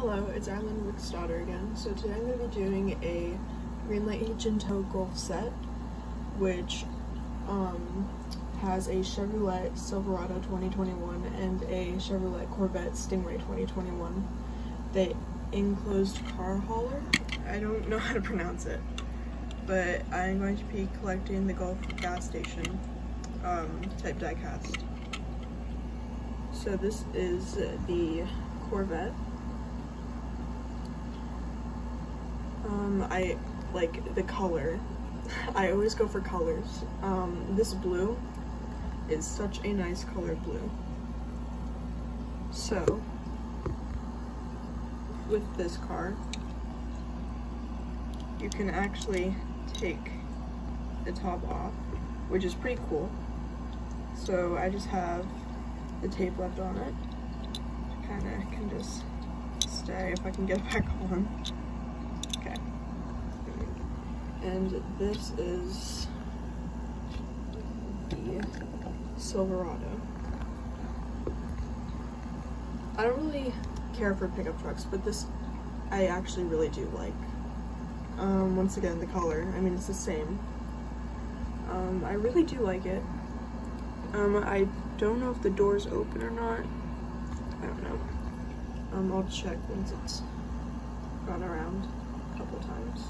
Hello, it's Arlen Wicksdaughter again. So today I'm going to be doing a Greenlight Tow Gulf set, which um, has a Chevrolet Silverado 2021 and a Chevrolet Corvette Stingray 2021. The enclosed car hauler. I don't know how to pronounce it, but I'm going to be collecting the Gulf gas station um, type diecast. So this is the Corvette. Um, I like the color. I always go for colors. Um, this blue is such a nice color blue. So, with this car, you can actually take the top off, which is pretty cool. So I just have the tape left on it. Kind of can just stay if I can get it back on. Okay. And this is the Silverado. I don't really care for pickup trucks, but this I actually really do like. Um, once again, the color, I mean, it's the same. Um, I really do like it. Um, I don't know if the door's open or not. I don't know. Um, I'll check once it's gone around couple times.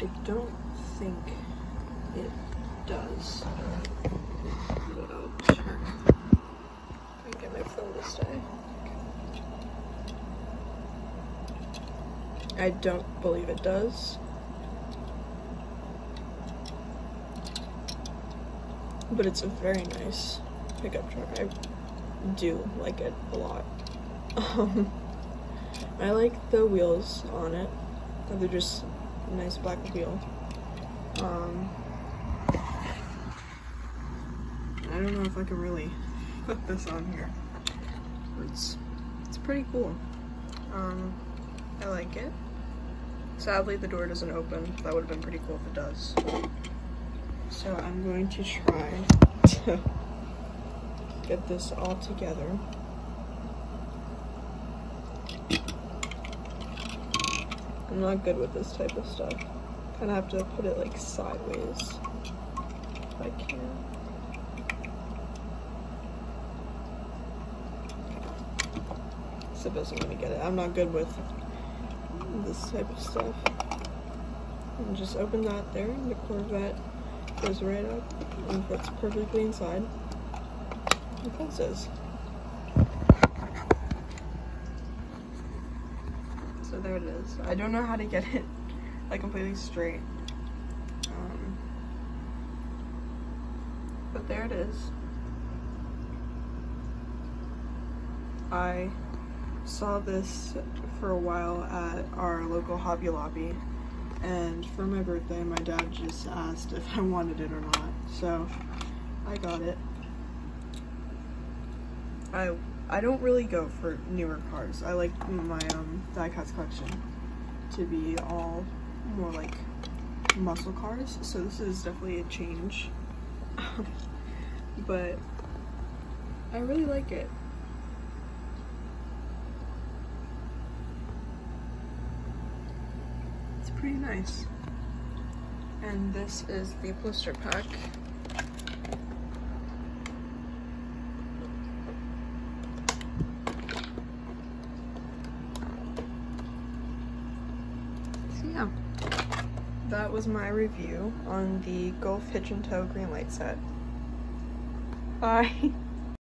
I don't think it does. Check. Get my phone to stay. I don't believe it does. But it's a very nice pickup truck. I do like it a lot. Um, I like the wheels on it. They're just nice black wheel. Um, I don't know if I can really put this on here. It's it's pretty cool. Um, I like it. Sadly, the door doesn't open. That would have been pretty cool if it does. So I'm going to try to get this all together. I'm not good with this type of stuff. Kind of have to put it like sideways if I can. Doesn't want to get it. I'm not good with this type of stuff. And just open that there, and the Corvette goes right up and fits perfectly inside. And closes. So there it is. I don't know how to get it like completely straight. Um, but there it is. I saw this for a while at our local Hobby Lobby and for my birthday my dad just asked if I wanted it or not so I got it. I I don't really go for newer cars. I like my um, diecast collection to be all more like muscle cars so this is definitely a change but I really like it. Pretty nice. And this is the blister pack. So yeah, that was my review on the Gulf Hitch and Tow Green Light set. Bye!